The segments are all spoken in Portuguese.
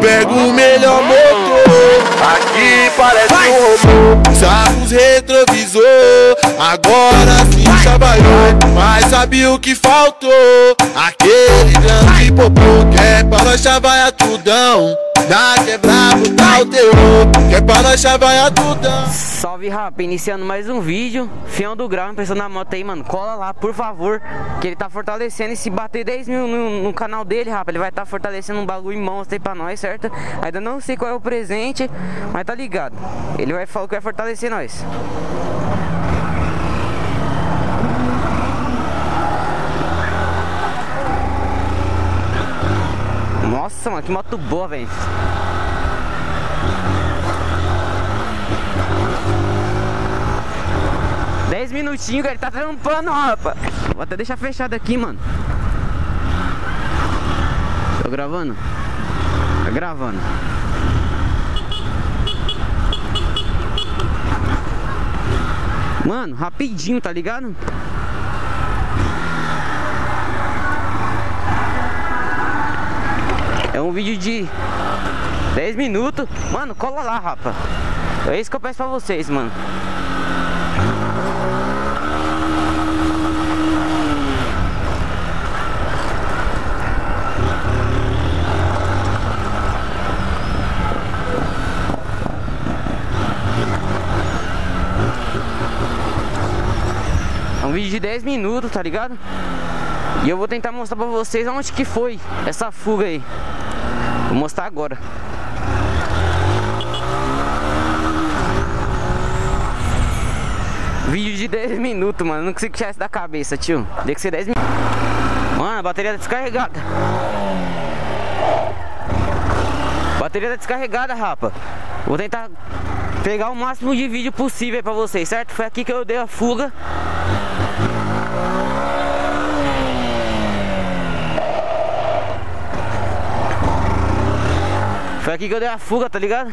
pego o melhor motor. Aqui parece um robô. Sarros retrovisor, agora sim trabalhou. Mas sabe o que faltou? Aquele grande popô que é pra nós chavar tudão. Na quebrada tá o terror, que é pra nós chavar tudão. Salve rapa, iniciando mais um vídeo. Fião do Grau, pensando na moto aí, mano. Cola lá, por favor, que ele tá fortalecendo. E se bater 10 mil no, no canal dele, rapa Ele vai tá fortalecendo um bagulho monstro aí pra nós, certo? Ainda não sei qual é o presente Mas tá ligado. Ele vai falar que vai fortalecer nós. Nossa, mano, que moto boa, velho. Dez minutinhos, cara, ele tá trampando, rapaz. Vou até deixar fechado aqui, mano. Tô gravando? Tá gravando. Mano, rapidinho, tá ligado? É um vídeo de 10 minutos. Mano, cola lá, rapa. É isso que eu peço pra vocês, mano. De 10 minutos, tá ligado? E eu vou tentar mostrar pra vocês onde que foi essa fuga aí. Vou mostrar agora. Vídeo de 10 minutos, mano. Não consigo tirar isso da cabeça, tio. Tem que ser 10 minutos. Mano, a bateria tá descarregada. Bateria tá descarregada, rapa. Vou tentar pegar o máximo de vídeo possível pra vocês, certo? Foi aqui que eu dei a fuga. Foi aqui que eu dei a fuga, tá ligado?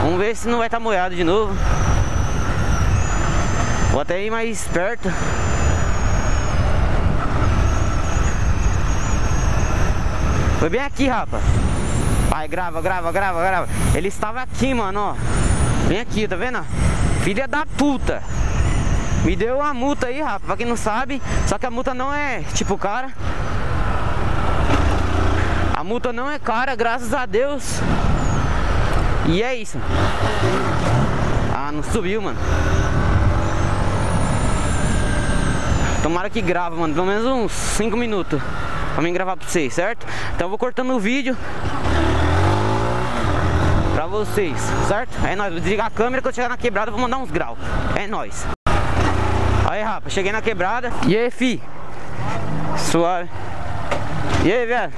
Vamos ver se não vai estar tá molhado de novo. Vou até ir mais perto. Foi bem aqui, rapa. Vai, grava, grava, grava, grava. Ele estava aqui, mano, ó. Bem aqui, tá vendo? Filha da puta. Me deu uma multa aí, rapa, pra quem não sabe. Só que a multa não é tipo cara. Multa não é cara, graças a Deus. E é isso. Ah, não subiu, mano. Tomara que grava, mano. Pelo menos uns 5 minutos. Pra mim gravar pra vocês, certo? Então eu vou cortando o vídeo. Pra vocês, certo? É nóis. Vou desligar a câmera. Quando chegar na quebrada, vou mandar uns graus. É nóis. Aí, rapaz. Cheguei na quebrada. E aí, fi? Suave. E aí, velho?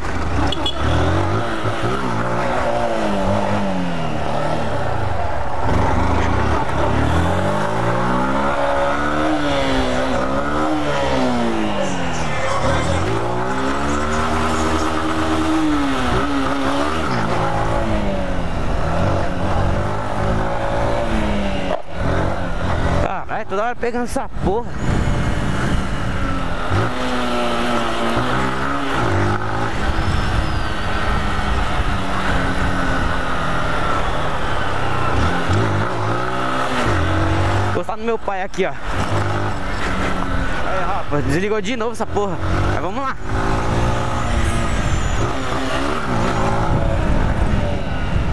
Caralho, toda hora pegando essa porra. Gostar do meu pai aqui, ó. Aí, rapaz, desligou de novo essa porra. Mas vamos lá.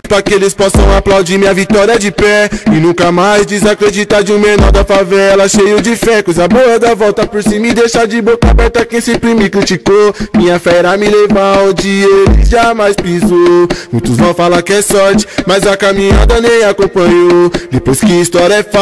Pra que eles possam aplaudir minha vitória de pé E nunca mais desacreditar de um menor da favela Cheio de fé, coisa boa da volta por cima E deixar de boca aberta quem sempre me criticou Minha fera me levar onde ele jamais pisou Muitos vão falar que é sorte Mas a caminhada nem acompanhou Depois que história é fácil